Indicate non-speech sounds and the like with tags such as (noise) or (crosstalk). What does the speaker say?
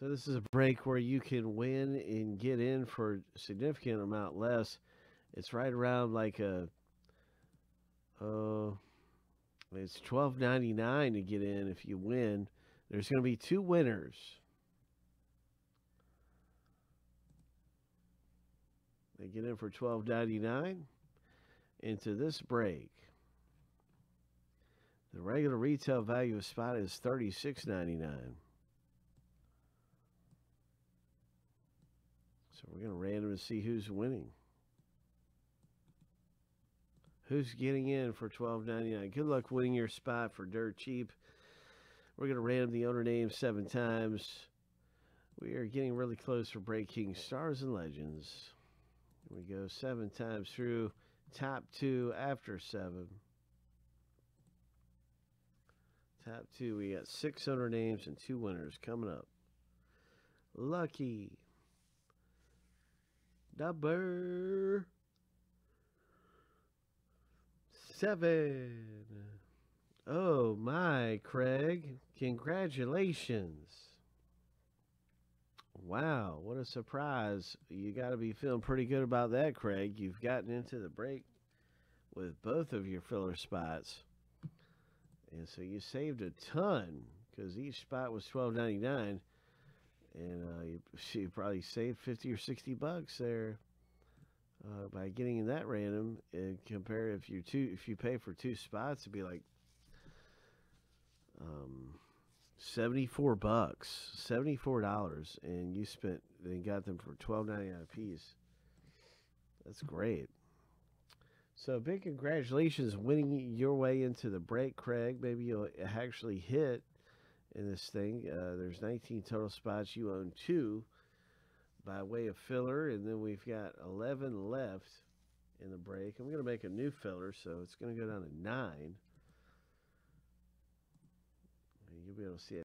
So this is a break where you can win and get in for a significant amount less. It's right around like a uh it's 12.99 to get in if you win. There's going to be two winners. They get in for 12.99 into this break. The regular retail value of spot is 36.99. So we're going to randomly see who's winning. Who's getting in for twelve ninety nine? Good luck winning your spot for dirt cheap. We're going to random the owner name seven times. We are getting really close for Break King Stars and Legends. Here we go seven times through. Top two after seven. Top two, we got six owner names and two winners coming up. Lucky number seven. Oh my, Craig. Congratulations. Wow, what a surprise. You got to be feeling pretty good about that, Craig. You've gotten into the break with both of your filler spots. And so you saved a ton because each spot was twelve ninety nine and uh, you, (laughs) you probably saved 50 or 60 bucks there uh, by getting in that random and compare if you two if you pay for two spots it'd be like um, 74 bucks 74 dollars and you spent and got them for 12.99 a piece that's great. So big congratulations winning your way into the break craig. Maybe you'll actually hit in this thing. Uh, there's 19 total spots. You own two by way of filler, and then we've got 11 left in the break. I'm going to make a new filler, so it's going to go down to nine. You'll be able to see it.